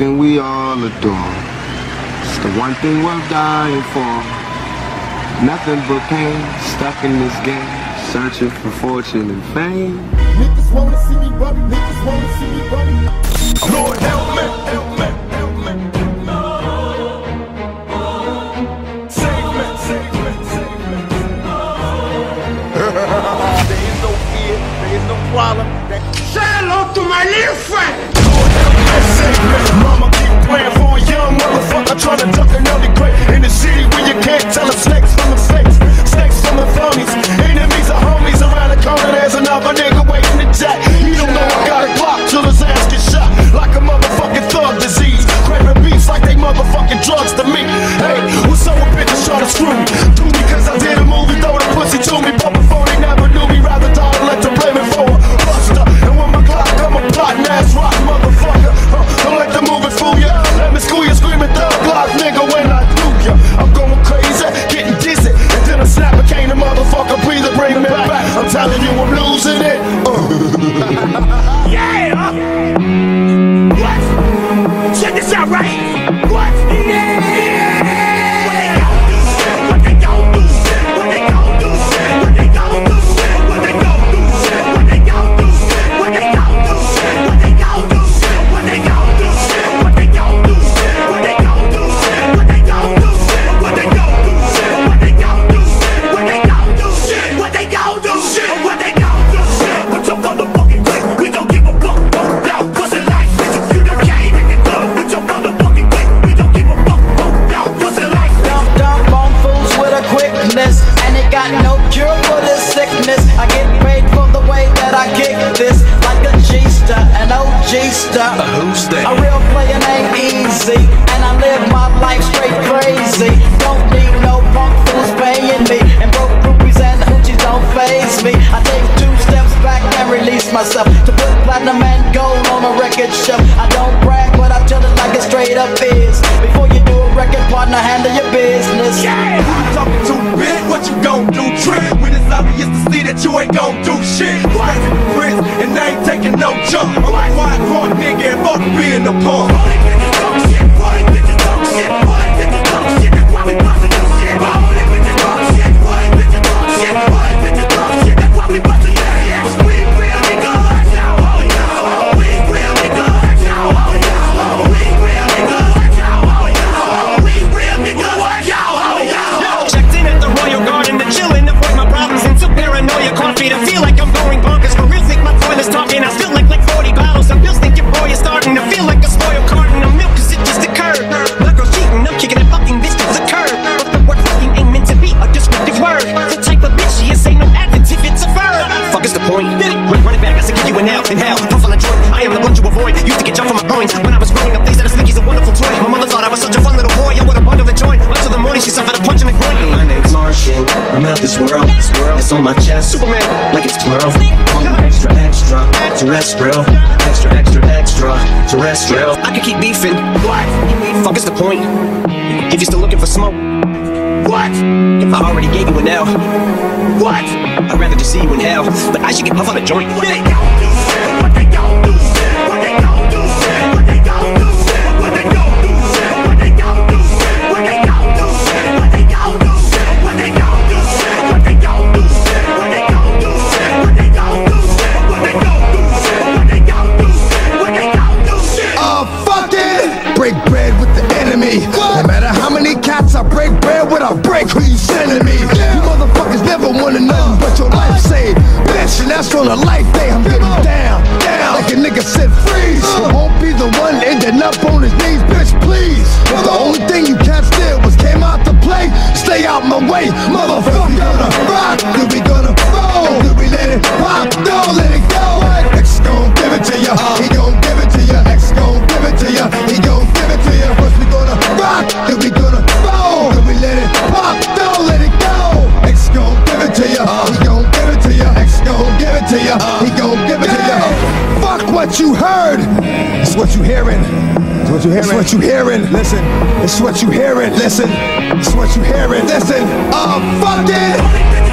something we all adore. It's the one thing worth dying for. Nothing but pain, stuck in this game, searching for fortune and fame. Niggas wanna see me running, niggas wanna see me running. Lord help me, help me, help me. Save me, save me, save me. There is no fear, there is no problem. That Say hello to my little friend. Mama keep praying alright. An OG star. who's that? A real player ain't easy, and I live my life straight crazy. Don't need no punk fools paying me, and broke groupies and hoochies don't phase me. I take two steps back and release myself to put platinum and gold on a record shelf. I don't brag, but I tell it like it straight up is. Before you do a record, partner, handle your business. Yeah. Said give you an L in hell. Puff on a joint, I am the one to avoid. Used to get jumped from my groins when I was growing up. They said a slinky's a wonderful toy. My mother thought I was such a fun little boy. I would have bundled the joint. Up till the morning, she suffered a punch in the groin. My name's Martian. I'm out this world. This world. It's on my chest. Superman. Like it's 12. Extra, extra. Terrestrial. Extra, extra, extra. Terrestrial. I could keep beefing. What? Fuck is the point? If you're still looking for smoke, What? if I already gave you an L, What? I'd rather just see you in hell. But I should get puff on a joint. What they gon' do? What they gon' do? What they gon' do? What they gon' do? What they gon' do? What they gon' do? What they gon' do? What they gon' do? What they gon' do? What they gon' do? What they gon' do? What they gon' do? What they gon' do? What they gon' do? What they gon' do? Uh, fuck it! Break bread with the enemy. No matter how many cats I break bread with, I break who you sending me. On a life day. I'm getting down, down. Like a nigga said, freeze. You won't be the one ending up on his knees, bitch, please. The only thing you can't steal was came out to play. Stay out my way, motherfucker. We gonna rock, then we gonna roll. Then we let it pop, don't let it what you heard. It's what you hearing. It's what you hearing. It's what you hearing. Listen. It's what you hearing. Listen. It's what you hearing. Listen. Uh, fuck